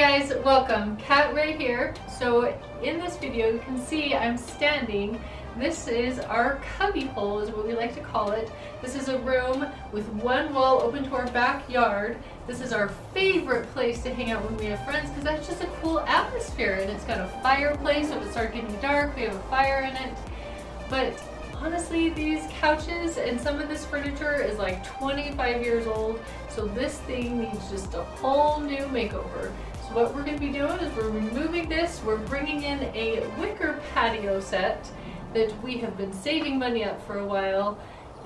guys, welcome. Kat right here. So in this video you can see I'm standing. This is our cubby hole is what we like to call it. This is a room with one wall open to our backyard. This is our favorite place to hang out when we have friends because that's just a cool atmosphere and it's got a fireplace. If it starts getting dark, we have a fire in it. But honestly, these couches and some of this furniture is like 25 years old. So this thing needs just a whole new makeover. So what we're gonna be doing is we're removing this, we're bringing in a wicker patio set that we have been saving money up for a while.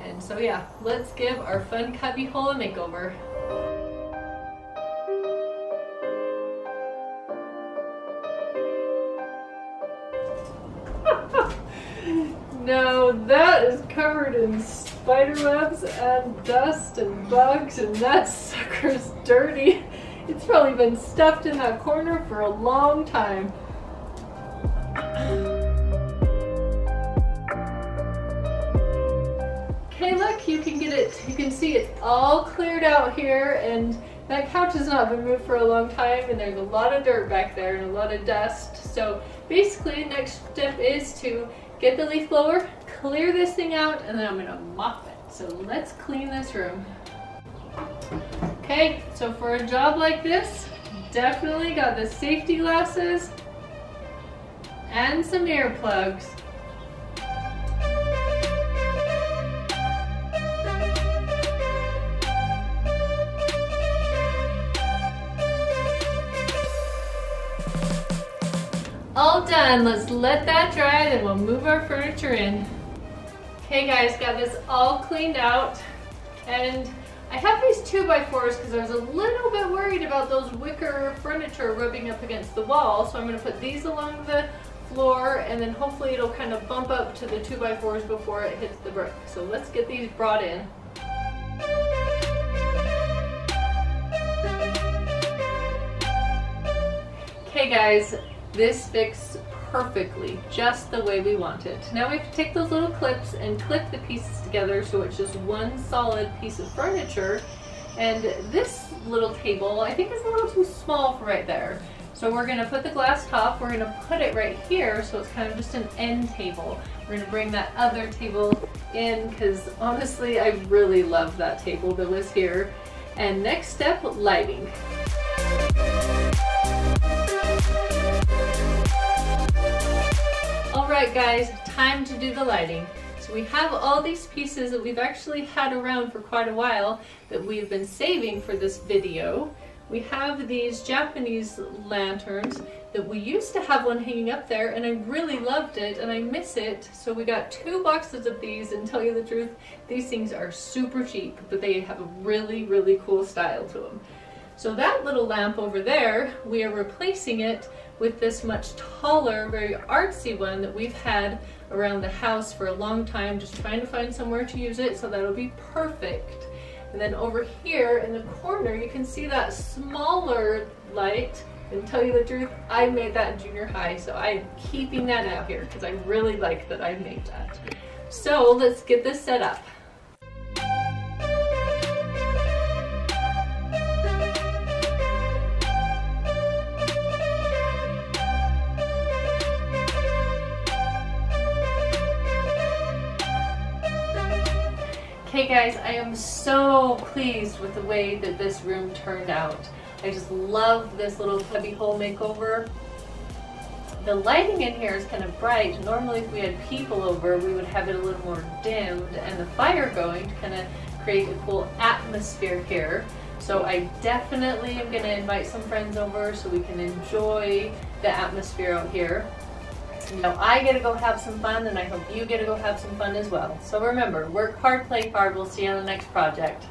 And so yeah, let's give our fun cubby hole a makeover. No, that is covered in spider webs and dust and bugs and that sucker's dirty. It's probably been stuffed in that corner for a long time. Okay, look, you can get it, you can see it's all cleared out here and that couch has not been moved for a long time and there's a lot of dirt back there and a lot of dust. So basically, next step is to get the leaf blower, clear this thing out, and then I'm gonna mop it. So let's clean this room. Okay, so for a job like this, definitely got the safety glasses and some earplugs. All done, let's let that dry, then we'll move our furniture in. Okay guys, got this all cleaned out, and I have these two by fours because I was a little bit worried about those wicker furniture rubbing up against the wall, so I'm going to put these along the floor, and then hopefully it'll kind of bump up to the two by fours before it hits the brick. So let's get these brought in. Okay guys, this fits perfectly, just the way we want it. Now we have to take those little clips and clip the pieces together so it's just one solid piece of furniture. And this little table, I think is a little too small for right there. So we're gonna put the glass top, we're gonna put it right here so it's kind of just an end table. We're gonna bring that other table in because honestly, I really love that table that was here. And next step, lighting. Alright guys, time to do the lighting. So we have all these pieces that we've actually had around for quite a while that we've been saving for this video. We have these Japanese lanterns that we used to have one hanging up there and I really loved it and I miss it. So we got two boxes of these and tell you the truth, these things are super cheap, but they have a really, really cool style to them. So that little lamp over there, we are replacing it with this much taller, very artsy one that we've had around the house for a long time, just trying to find somewhere to use it, so that'll be perfect. And then over here in the corner, you can see that smaller light. And tell you the truth, I made that in junior high, so I'm keeping that out here because I really like that I made that. So let's get this set up. Okay guys, I am so pleased with the way that this room turned out. I just love this little cubby hole makeover. The lighting in here is kind of bright. Normally if we had people over, we would have it a little more dimmed and the fire going to kind of create a cool atmosphere here. So I definitely am going to invite some friends over so we can enjoy the atmosphere out here. Now I get to go have some fun and I hope you get to go have some fun as well. So remember, work hard, play hard. We'll see you on the next project.